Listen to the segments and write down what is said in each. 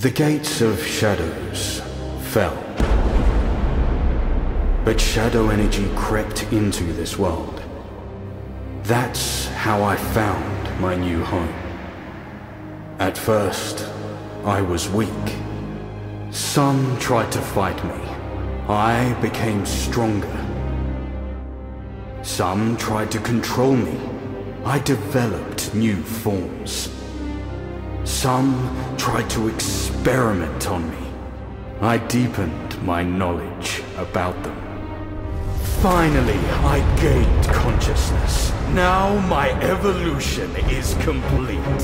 The gates of shadows fell. But shadow energy crept into this world. That's how I found my new home. At first, I was weak. Some tried to fight me. I became stronger. Some tried to control me. I developed new forms. Some tried to experiment on me. I deepened my knowledge about them. Finally, I gained consciousness. Now my evolution is complete.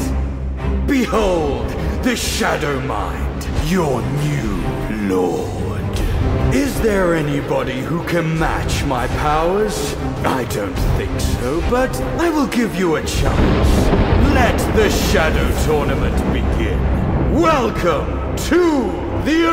Behold, the Shadow Mind, your new lord. Is there anybody who can match my powers? I don't think so, but I will give you a chance. Let the Shadow Tournament begin. Welcome to the